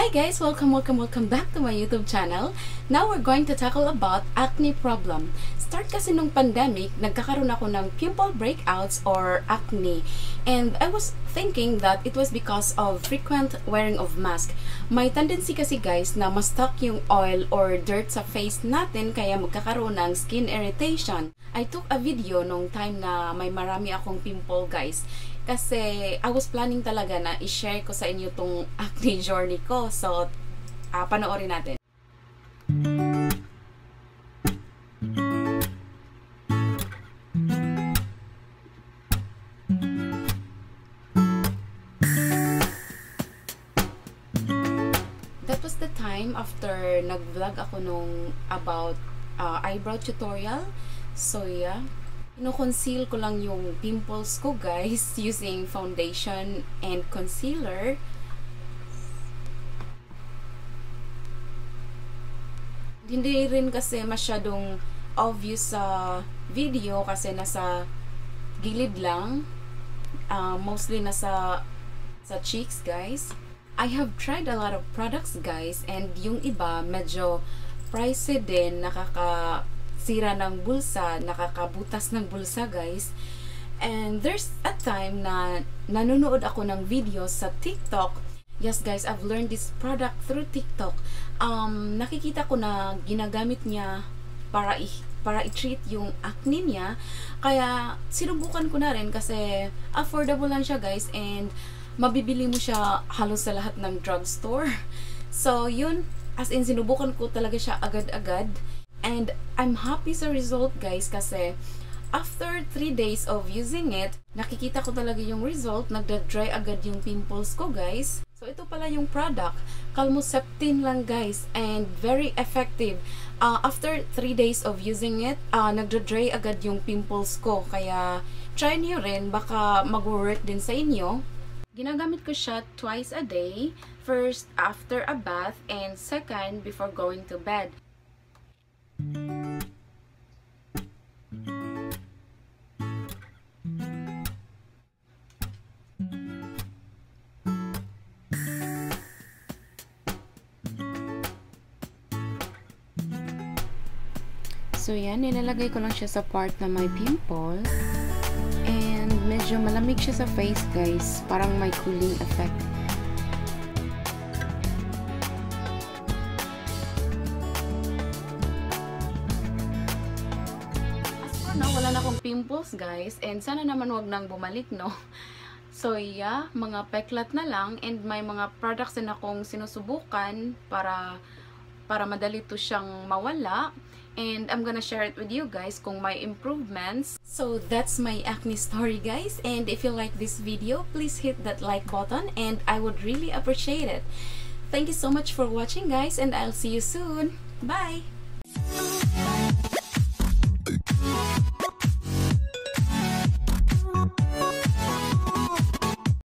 Hi guys! Welcome, welcome, welcome back to my YouTube channel. Now we're going to tackle about acne problem. Start kasi nung pandemic, nagkakaroon ako ng pimple breakouts or acne. And I was thinking that it was because of frequent wearing of mask. May tendency kasi guys na ma-stuck yung oil or dirt sa face natin kaya magkakaroon ng skin irritation. I took a video nung time na may marami akong pimple guys. Kasi I was planning talaga na i-share ko sa inyo tong acne journey ko. So, uh, panoorin natin. That was the time after nag-vlog ako nung about uh, eyebrow tutorial. So, yeah. Ino-conceal ko lang yung pimples ko, guys, using foundation and concealer. Hindi rin kasi masyadong obvious sa video kasi nasa gilid lang. Uh, mostly nasa sa cheeks, guys. I have tried a lot of products, guys, and yung iba medyo pricey din, nakaka sira ng bulsa, nakakabutas ng bulsa guys. And there's a time na nanonood ako ng videos sa TikTok. Yes guys, I've learned this product through TikTok. Um, nakikita ko na ginagamit niya para para i-treat yung acne niya. Kaya sinubukan ko na rin kasi affordable lang siya guys and mabibili mo siya halos sa lahat ng drugstore. So yun, as in sinubukan ko talaga siya agad-agad And I'm happy sa result guys kasi after 3 days of using it, nakikita ko talaga yung result. Nagda-dry agad yung pimples ko guys. So ito pala yung product. Calmoseptin lang guys and very effective. Uh, after 3 days of using it, uh, nagda-dry agad yung pimples ko. Kaya try niyo rin, baka mag-work din sa inyo. Ginagamit ko siya twice a day. First, after a bath, and second, before going to bed. So yan, nilalagay ko lang siya sa part na may pimple. And medyo malamig siya sa face guys. Parang may cooling effect. no, wala na akong pimples guys and sana naman wag nang bumalik no so yeah, mga peklat na lang and may mga products din akong sinusubukan para para madali to siyang mawala. And I'm gonna share it with you guys kung may improvements. So that's my acne story guys. And if you like this video please hit that like button and I would really appreciate it. Thank you so much for watching guys and I'll see you soon. Bye